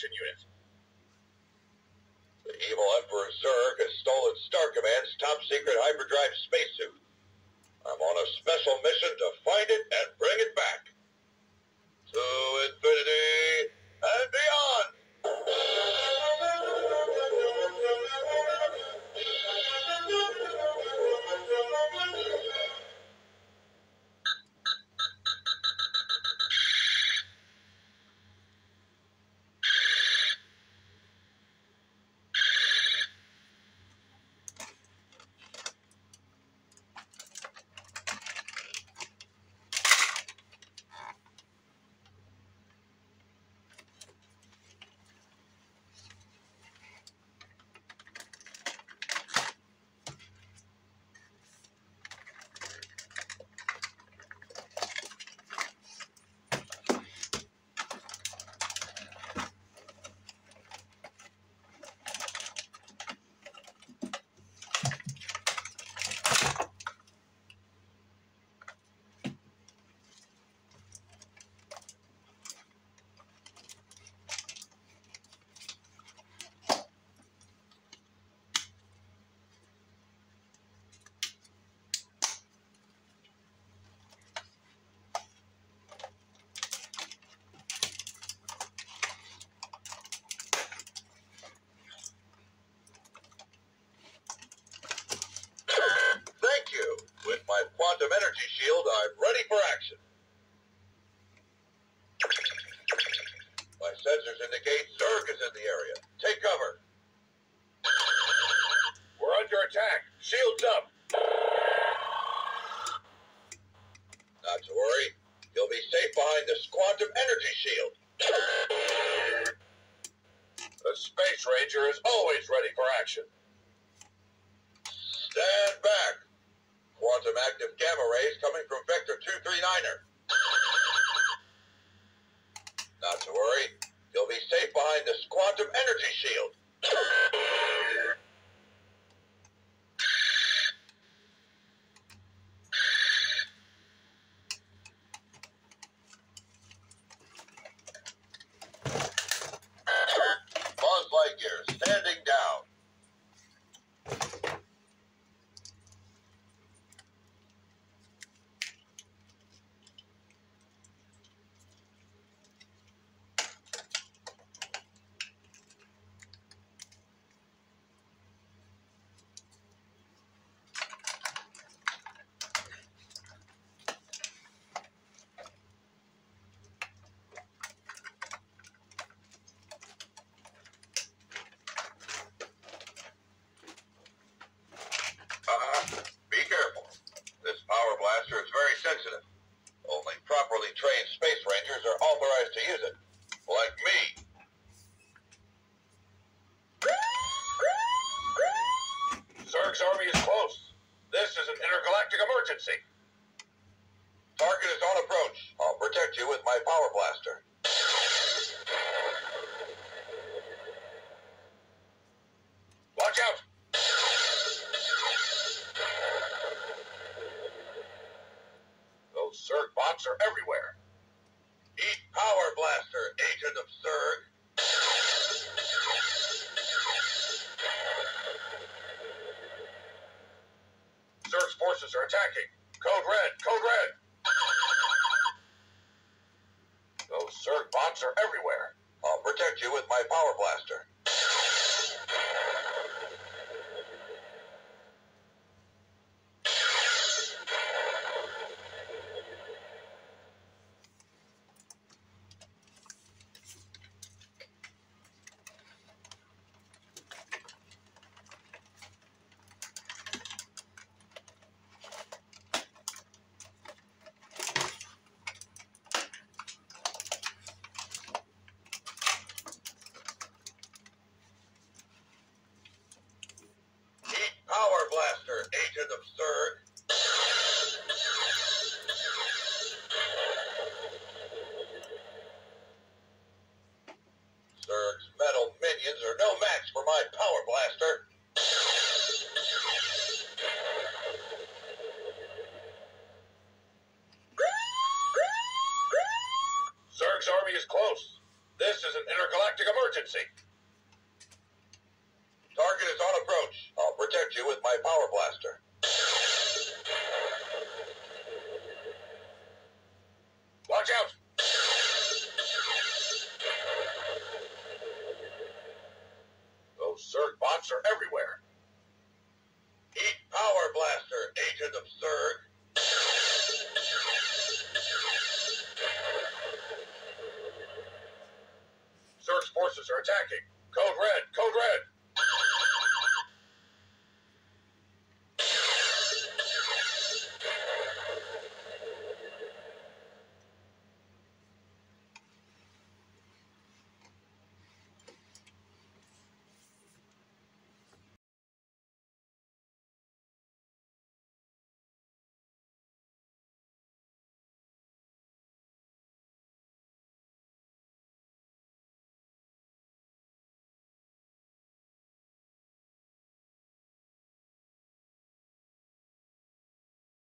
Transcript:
protection unit. The evil Emperor Zurg has stolen Star Command's top secret hyperdrive spacesuit. I'm on a special mission energy shield, I'm ready for action. My sensors indicate Zurg is in the area. Take cover. We're under attack. Shields up. Not to worry. You'll be safe behind this quantum energy shield. The Space Ranger is always ready for action. Gamma rays coming from Vector 239er. Not to worry. You'll be safe behind this quantum energy shield. Zurg's army is close. This is an intergalactic emergency. Target is on approach. I'll protect you with my power blaster. Attacking. Code red. Code red. Those Zurg bots are everywhere. I'll protect you with my power blaster. should observe Zurg's metal minions are no match for my power blaster. Zurg's army is close. This is an intergalactic emergency.